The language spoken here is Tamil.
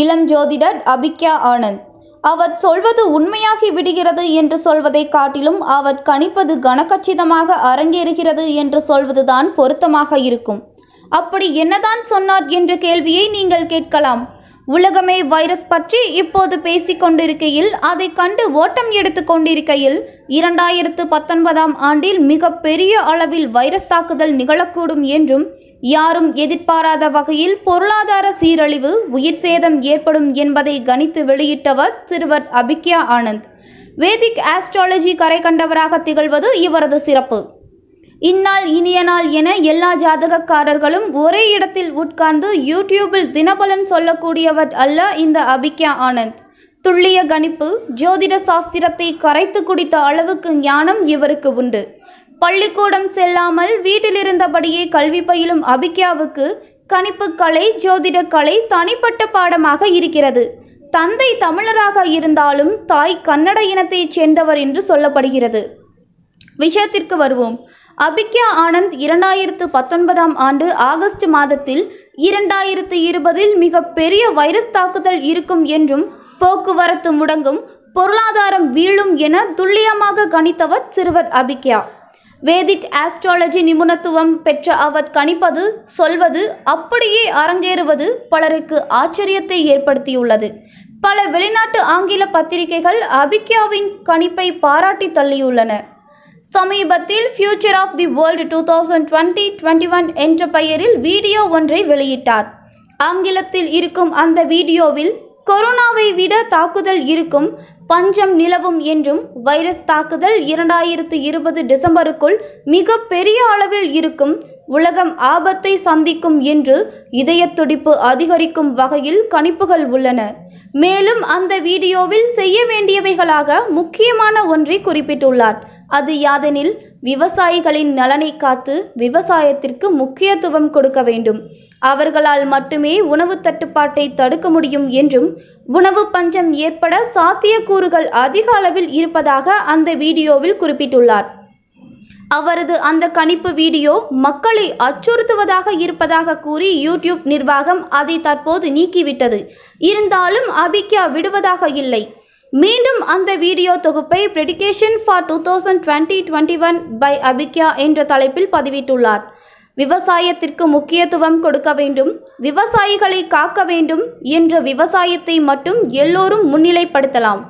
இளம் ஜோதிடர் அபிக்யா ஆனந்த். அவர் சொல்வது உண்மையாகி விடுகிறது என்று சொல்வதை காட்டிலும் அவர் கணிப்பது கனகச்சிதமாக அரங்கேறுகிறது என்று சொல்வதுதான் பொருத்தமாக இருக்கும். அப்படி என்னதான் சொன்னார் என்ற கேள்வியை நீங்கள் கேட்கலாம். உலகமே வைரஸ் பற்றி இப்போது பேசிக் கொண்டிருக்கையில் அதை கண்டு ஓட்டம் எடுத்து கொண்டிருக்கையில் இரண்டாயிரத்து பத்தொன்பதாம் ஆண்டில் மிக பெரிய அளவில் வைரஸ் தாக்குதல் நிகழக்கூடும் என்றும் யாரும் எதிர்பாராத வகையில் பொருளாதார சீரழிவு உயிர் சேதம் ஏற்படும் என்பதை கணித்து வெளியிட்டவர் சிறுவர் அபிக்யா ஆனந்த். வேதிக் ஆஸ்ட்ராலஜி கரை கண்டவராக திகழ்வது இவரது சிறப்பு. இந்நாள் இனிய நாள் என எல்லா ஜாதகக்காரர்களும் ஒரே இடத்தில் உட்கார்ந்து யூடியூபில் தினபலன் சொல்லக்கூடியவர் அல்ல இந்த அபிக்யா ஆனந்த். துல்லிய கணிப்பு ஜோதிட சாஸ்திரத்தை கரைத்து குடித்த அளவுக்கு ஞானம் இவருக்கு உண்டு. பள்ளிக்கூடம் செல்லாமல் வீட்டிலிருந்தபடியே கல்வி பயிலும் அபிக்யாவுக்கு கணிப்புக்கலை ஜோதிடக்கலை தனிப்பட்ட பாடமாக இருக்கிறது. தந்தை தமிழராக இருந்தாலும் தாய் கன்னட இனத்தைச் சேர்ந்தவர் என்று சொல்லப்படுகிறது. விஷயத்திற்கு வருவோம். அபிக்யா ஆனந்த் இரண்டாயிரத்து பத்தொன்பதாம் ஆண்டு ஆகஸ்ட் மாதத்தில் இரண்டாயிரத்து இருபதில் மிக பெரிய வைரஸ் தாக்குதல் இருக்கும் என்றும் போக்குவரத்து முடங்கும் பொருளாதாரம் வீழும் என துல்லியமாக கணித்தவர் சிறுவர் அபிக்யா. வேதிக் ஆஸ்ட்ராலஜி நிபுணத்துவம் பெற்ற அவர் கணிப்பது சொல்வது அப்படியே அரங்கேறுவது பலருக்கு ஆச்சரியத்தை ஏற்படுத்தியுள்ளது. பல வெளிநாட்டு ஆங்கில பத்திரிகைகள் அபிக்யாவின் கணிப்பை பாராட்டி தள்ளியுள்ளன. சமீபத்தில் future of the world two thousand twenty twenty one என்ற பெயரில் வீடியோ ஒன்றை வெளியிட்டார். ஆங்கிலத்தில் இருக்கும் அந்த வீடியோவில் கொரோனாவை விட தாக்குதல் இருக்கும் பஞ்சம் நிலவும் என்றும் வைரஸ் தாக்குதல் இரண்டாயிரத்து இருபது டிசம்பருக்குள் மிக பெரிய அளவில் இருக்கும் உலகம் ஆபத்தை சந்திக்கும் என்று இதயத்துடிப்பு அதிகரிக்கும் வகையில் கணிப்புகள் உள்ளன. மேலும் அந்த வீடியோவில் செய்ய வேண்டியவைகளாக முக்கியமான ஒன்றை குறிப்பிட்டுள்ளார். அது யாதெனில் விவசாயிகளின் நலனை காத்து விவசாயத்திற்கு முக்கியத்துவம் கொடுக்க வேண்டும். அவர்களால் மட்டுமே உணவு தட்டுப்பாட்டை தடுக்க முடியும் என்றும் உணவு பஞ்சம் ஏற்பட சாத்தியக்கூறுகள் அதிக அளவில் இருப்பதாக அந்த வீடியோவில் குறிப்பிட்டுள்ளார். அவரது அந்த கணிப்பு வீடியோ மக்களை அச்சுறுத்துவதாக இருப்பதாக கூறி யூடியூப் நிர்வாகம் அதை தற்போது நீக்கிவிட்டது. இருந்தாலும் அபிக்யா விடுவதாக இல்லை. மீண்டும் அந்த வீடியோ தொகுப்பை prediction for two thousand twenty twenty one by அபிக்யா என்ற தலைப்பில் பதிவிட்டுள்ளார். விவசாயத்திற்கு முக்கியத்துவம் கொடுக்க வேண்டும் விவசாயிகளை காக்க வேண்டும் என்ற விவசாயத்தை மட்டும் எல்லோரும் முன்னிலைப்படுத்தலாம்.